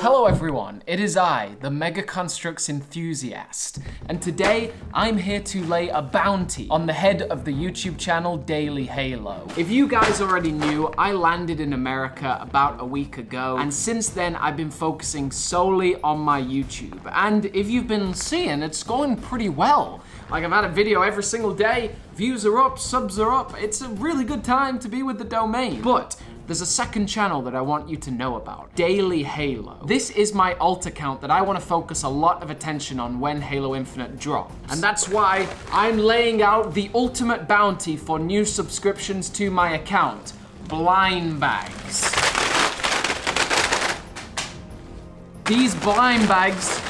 Hello everyone, it is I, the Mega Construx enthusiast, and today I'm here to lay a bounty on the head of the YouTube channel Daily Halo. If you guys already knew, I landed in America about a week ago, and since then I've been focusing solely on my YouTube. And if you've been seeing, it's going pretty well. Like I've had a video every single day, views are up, subs are up, it's a really good time to be with the domain. But there's a second channel that I want you to know about, Daily Halo. This is my alt account that I want to focus a lot of attention on when Halo Infinite drops. And that's why I'm laying out the ultimate bounty for new subscriptions to my account, blind bags. These blind bags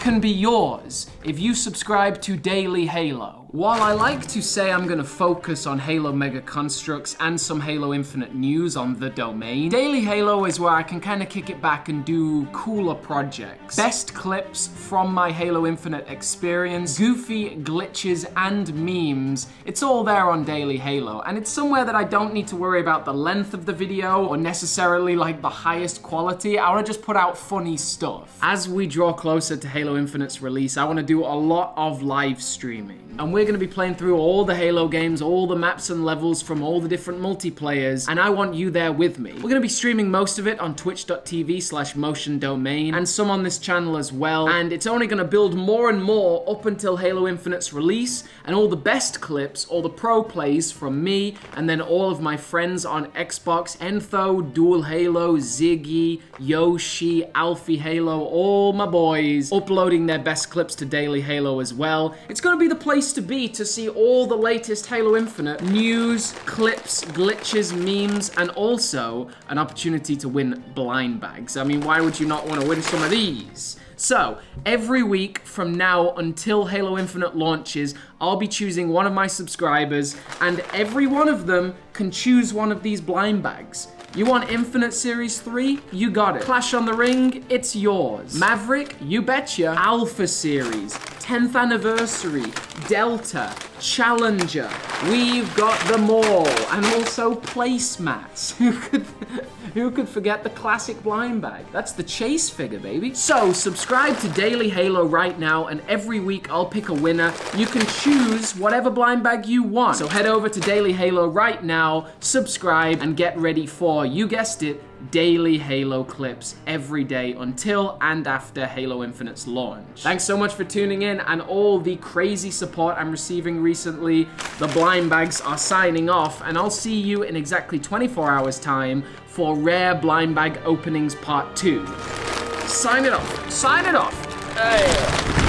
can be yours if you subscribe to Daily Halo. While I like to say I'm gonna focus on Halo Mega Construx and some Halo Infinite news on the domain, Daily Halo is where I can kind of kick it back and do cooler projects. Best clips from my Halo Infinite experience, goofy glitches and memes, it's all there on Daily Halo, and it's somewhere that I don't need to worry about the length of the video or necessarily like the highest quality, I wanna just put out funny stuff. As we draw closer to Halo Infinite's release, I wanna do a lot of live streaming. And we're gonna be playing through all the Halo games, all the maps and levels from all the different multiplayers, and I want you there with me. We're gonna be streaming most of it on twitch.tv slash motion domain, and some on this channel as well, and it's only gonna build more and more up until Halo Infinite's release, and all the best clips, all the pro plays from me, and then all of my friends on Xbox, Entho, Dual Halo, Ziggy, Yoshi, Alfie Halo, all my boys, uploading their best clips to Daily Halo as well. It's gonna be the place to be to see all the latest Halo Infinite news, clips, glitches, memes, and also an opportunity to win blind bags. I mean, why would you not want to win some of these? So, every week from now until Halo Infinite launches, I'll be choosing one of my subscribers, and every one of them can choose one of these blind bags. You want Infinite Series 3? You got it. Clash on the Ring? It's yours. Maverick? You betcha. Alpha Series, 10th Anniversary, Delta, Challenger. We've got them all. And also placemats. Who could, who could forget the classic blind bag? That's the chase figure, baby. So subscribe to Daily Halo right now and every week I'll pick a winner. You can choose whatever blind bag you want. So head over to Daily Halo right now, subscribe and get ready for, you guessed it, daily Halo clips every day until and after Halo Infinite's launch. Thanks so much for tuning in and all the crazy support I'm receiving recently. The blind bags are signing off and I'll see you in exactly 24 hours time for Rare Blind Bag Openings Part 2. Sign it off. Sign it off. Hey.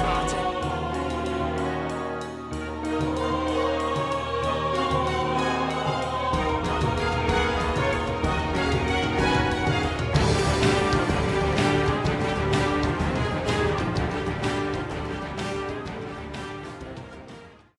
smarter.